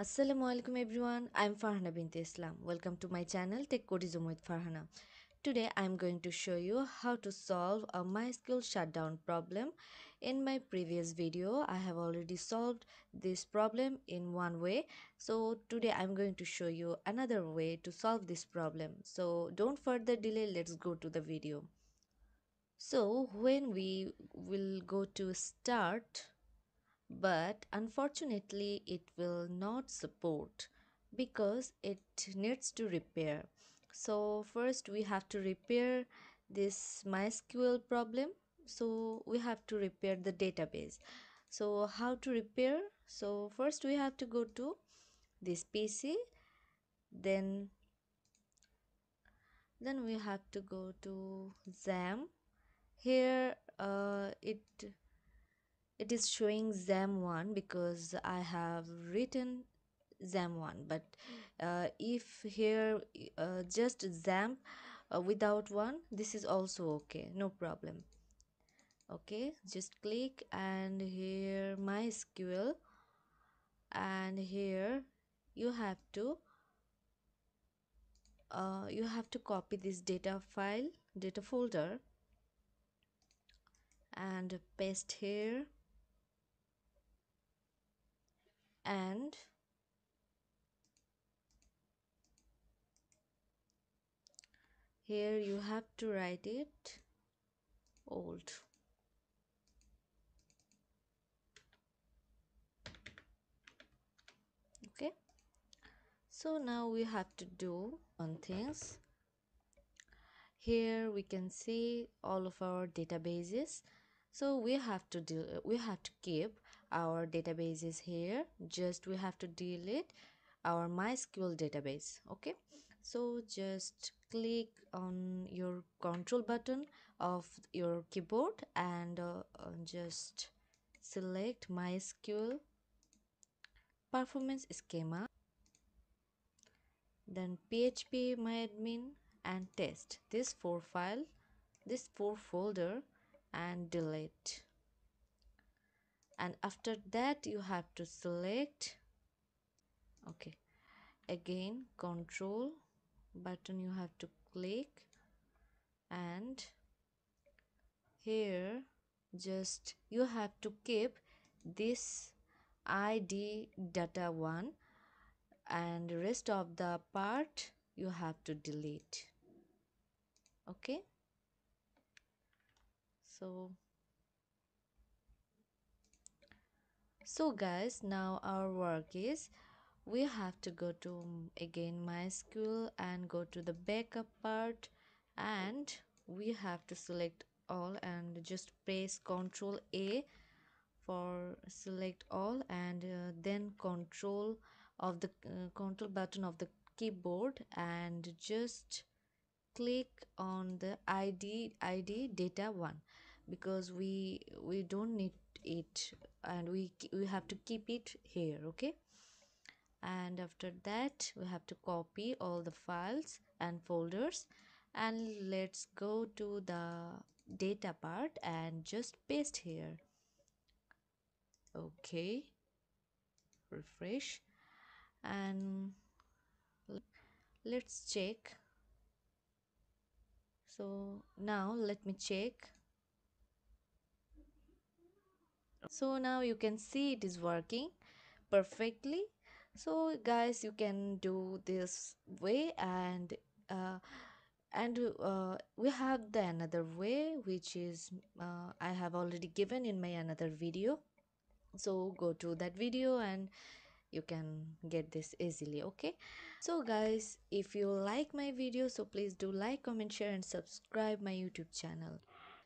Assalamu alaikum everyone. I'm Farhana bint Islam. Welcome to my channel Tech Codism with Farhana. Today I'm going to show you how to solve a MySQL shutdown problem. In my previous video, I have already solved this problem in one way. So today I'm going to show you another way to solve this problem. So don't further delay, let's go to the video. So when we will go to start but unfortunately it will not support because it needs to repair. So first we have to repair this mysql problem. So we have to repair the database. So how to repair? So first we have to go to this pc then then we have to go to XAMPP here uh, it it is showing XAMPP1 because I have written XAMPP1 but uh, if here uh, just XAMPP uh, without one this is also okay no problem. Okay just click and here MySQL and here you have to uh, you have to copy this data file data folder and paste here and here you have to write it old. Okay. So now we have to do on things. Here we can see all of our databases. So we have to do we have to keep our databases here. Just we have to delete our mysql database okay? So just click on your control button of your keyboard and uh, uh, just select mysql performance schema then php myadmin and test. This four file this four folder and delete and after that you have to select okay again control button you have to click. And here just you have to keep this ib data one and rest of the part you have to delete. Okay? So so guys now our work is we have to go to again mysql and go to the backup part and we have to select all and just press ctrl a for select all and uh, then control of the uh, control button of the keyboard and just click on the id ib data one because we we don't need it and we we have to keep it here okay? And after that we have to copy all the files and folders and let's go to the data part and just paste here. Okay refresh and let's check. So now let me check so now you can see it is working perfectly. So guys you can do this way and uh, and uh, we have the another way which is uh, i have already given in my another video. So go to that video and you can get this easily okay? So guys if you like my video so please do like comment share and subscribe my youtube channel.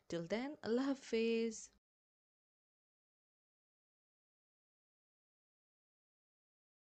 Till then allah hafiz